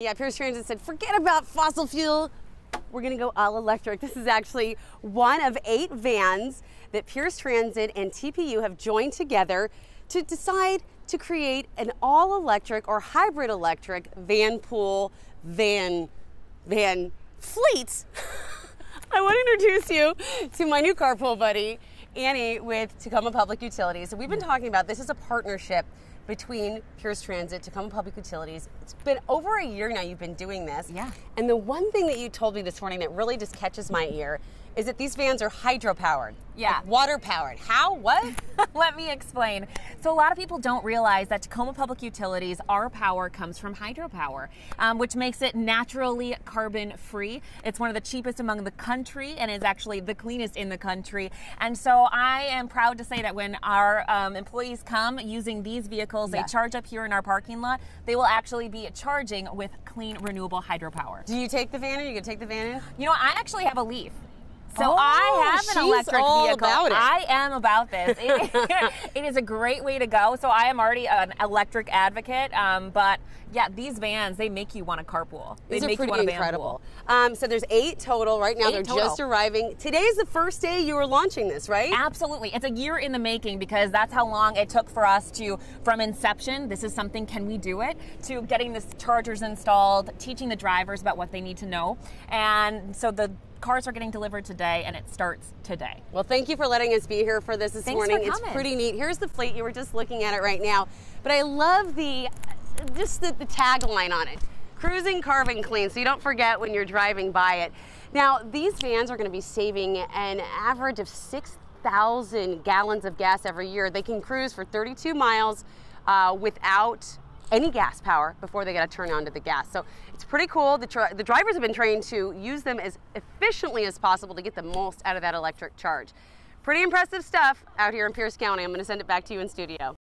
Yeah, Pierce Transit said, forget about fossil fuel. We're going to go all electric. This is actually one of eight vans that Pierce Transit and TPU have joined together to decide to create an all electric or hybrid electric van pool van van fleet. I want to introduce you to my new carpool buddy, Annie with Tacoma Public Utilities. So we've been talking about this is a partnership between Pierce Transit, Tacoma Public Utilities. It's been over a year now you've been doing this. Yeah. And the one thing that you told me this morning that really just catches my ear is that these vans are hydro powered. Yeah. Like water powered. How? What? Let me explain. So, a lot of people don't realize that Tacoma Public Utilities, our power comes from hydropower, um, which makes it naturally carbon free. It's one of the cheapest among the country and is actually the cleanest in the country. And so, I am proud to say that when our um, employees come using these vehicles, Yeah. they charge up here in our parking lot, they will actually be charging with clean, renewable hydropower. Do you take the van or you can take the van in? You know, I actually have a Leaf. So Oh, I an electric all vehicle. about it. I am about this. It, it is a great way to go. So I am already an electric advocate. Um, but yeah, these vans they make you want to carpool. They These are make pretty you want to incredible. Um, so there's eight total right now. Eight They're total. just arriving. Today is the first day you were launching this, right? Absolutely. It's a year in the making because that's how long it took for us to, from inception, this is something, can we do it, to getting the chargers installed, teaching the drivers about what they need to know. And so the cars are getting delivered today and it starts today. Well, thank you for letting us be here for this this Thanks morning. It's pretty neat. Here's the fleet. You were just looking at it right now. But I love the just the, the tagline on it. Cruising carbon clean, so you don't forget when you're driving by it. Now, these vans are going to be saving an average of 6,000 gallons of gas every year. They can cruise for 32 miles uh, without any gas power before they got to turn on to the gas. So it's pretty cool. The, the drivers have been trained to use them as efficiently as possible to get the most out of that electric charge. Pretty impressive stuff out here in Pierce County. I'm going to send it back to you in studio.